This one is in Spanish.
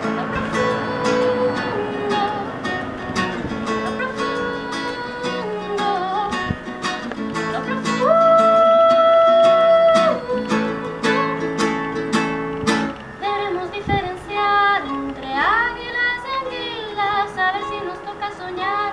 Lo profundo, lo profundo, lo profundo Debemos diferenciar entre águilas y guildas A ver si nos toca soñar.